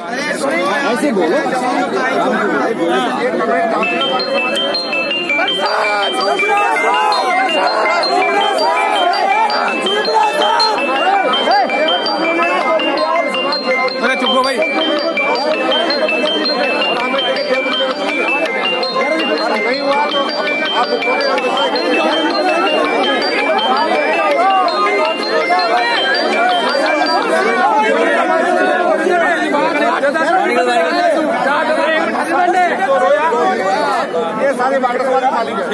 ऐसे बोलो। अरे चुप हो भाई। ये सारे बाटर वाले खाली है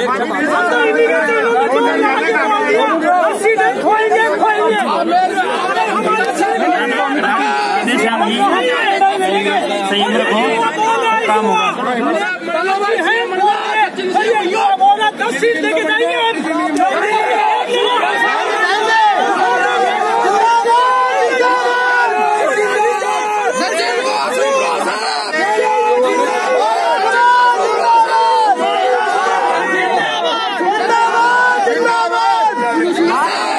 संयम रखो काम होगा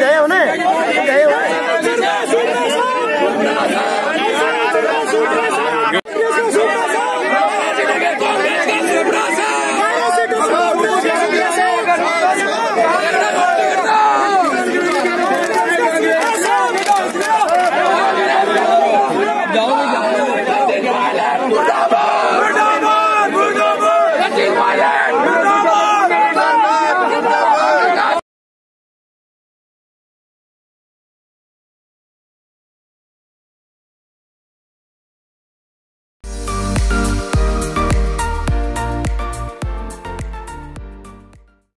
गए हो ¡Bravo!